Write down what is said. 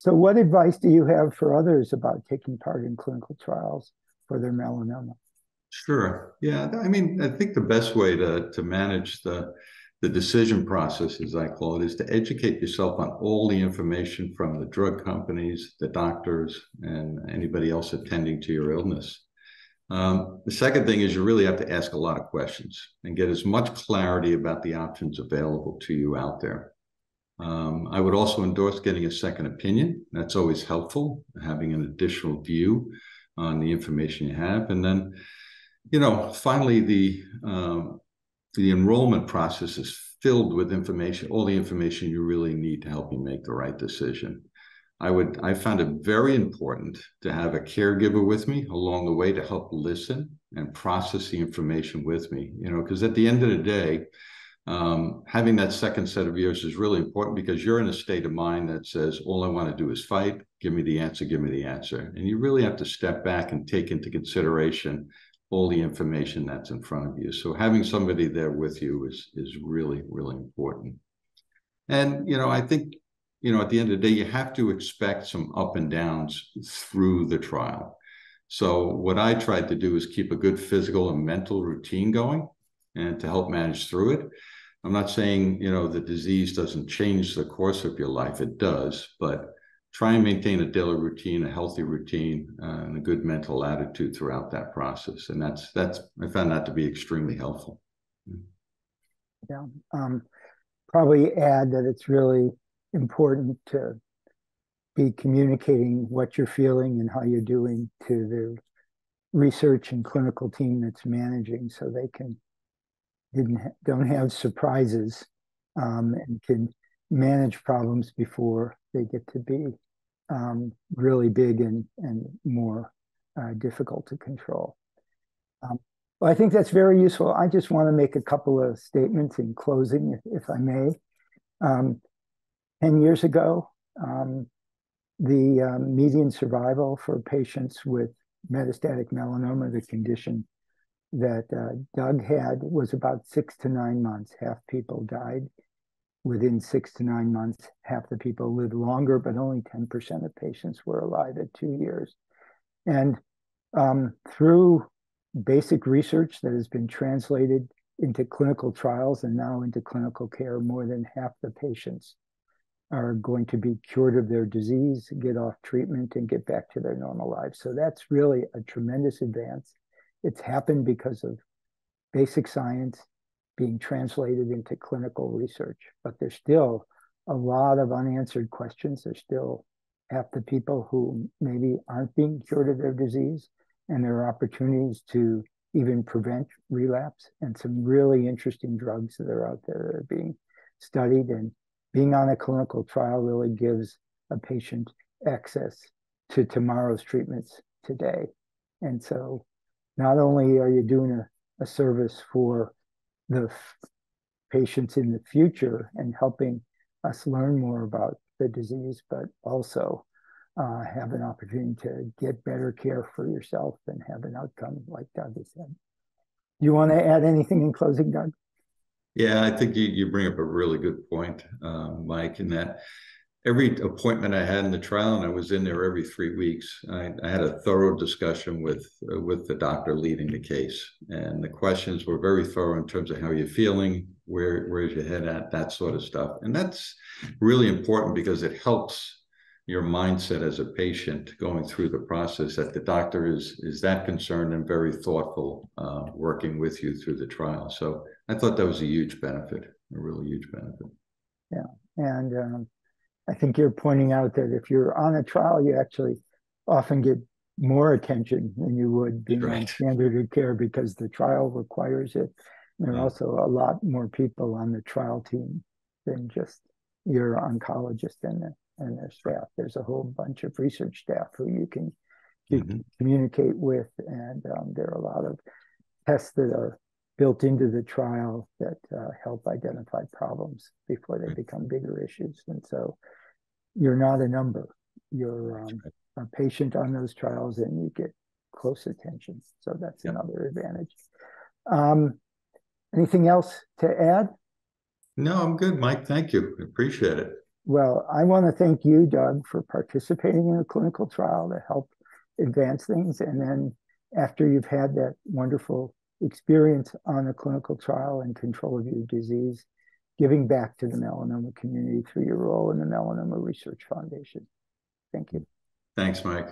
So, what advice do you have for others about taking part in clinical trials for their melanoma? Sure. Yeah. I mean, I think the best way to to manage the the decision process, as I call it, is to educate yourself on all the information from the drug companies, the doctors, and anybody else attending to your illness. Um, the second thing is you really have to ask a lot of questions and get as much clarity about the options available to you out there. Um, I would also endorse getting a second opinion. That's always helpful, having an additional view on the information you have. And then, you know, finally, the um, the enrollment process is filled with information, all the information you really need to help you make the right decision. I would I found it very important to have a caregiver with me along the way to help listen and process the information with me. You know, because at the end of the day, um, having that second set of ears is really important because you're in a state of mind that says, all I want to do is fight. Give me the answer. Give me the answer. And you really have to step back and take into consideration all the information that's in front of you. So having somebody there with you is is really really important. And you know, I think you know at the end of the day, you have to expect some up and downs through the trial. So what I tried to do is keep a good physical and mental routine going, and to help manage through it. I'm not saying you know the disease doesn't change the course of your life; it does, but try and maintain a daily routine, a healthy routine, uh, and a good mental attitude throughout that process. And that's that's I found that to be extremely helpful. Yeah, um, probably add that it's really important to be communicating what you're feeling and how you're doing to the research and clinical team that's managing, so they can didn't ha- don't have surprises um, and can manage problems before they get to be um, really big and, and more uh, difficult to control. Um, well, I think that's very useful. I just want to make a couple of statements in closing, if, if I may. Um, 10 years ago, um, the um, median survival for patients with metastatic melanoma, the condition that uh, Doug had, was about six to nine months. Half people died within six to nine months, half the people lived longer, but only 10% of patients were alive at two years. And um, through basic research that has been translated into clinical trials and now into clinical care, more than half the patients are going to be cured of their disease, get off treatment, and get back to their normal lives. So that's really a tremendous advance. It's happened because of basic science being translated into clinical research. But there's still a lot of unanswered questions. There's still half the people who maybe aren't being cured of their disease, and there are opportunities to even prevent relapse and some really interesting drugs that are out there that are being studied. And being on a clinical trial really gives a patient access to tomorrow's treatments today. And so not only are you doing a, a service for the patients in the future and helping us learn more about the disease, but also uh, have an opportunity to get better care for yourself and have an outcome like Doug has said. Do you want to add anything in closing, Doug? Yeah, I think you, you bring up a really good point, uh, Mike, in that every appointment I had in the trial, and I was in there every three weeks, I, I had a thorough discussion with uh, with the doctor leading the case, and the questions were very thorough in terms of how you're feeling, where where's your head at, that sort of stuff, and that's really important because it helps your mindset as a patient going through the process that the doctor is is that concerned and very thoughtful uh, working with you through the trial. So I thought that was a huge benefit, a really huge benefit. Yeah, and um, I think you're pointing out that if you're on a trial, you actually often get more attention than you would being right. on standard of care because the trial requires it. There are yeah. also a lot more people on the trial team than just your oncologist and, the, and their staff. There's a whole bunch of research staff who you can, you mm-hmm. communicate with, and um, there are a lot of tests that are built into the trial that uh, help identify problems before they become bigger issues. And so you're not a number. You're um, a patient on those trials and you get close attention. So that's yep. another advantage. Um, anything else to add? No, I'm good, Mike. Thank you. Appreciate it. Well, I want to thank you, Doug, for participating in a clinical trial to help advance things. And then after you've had that wonderful experience on a clinical trial and control of your disease, giving back to the melanoma community through your role in the Melanoma Research Foundation. Thank you. Thanks, Mike.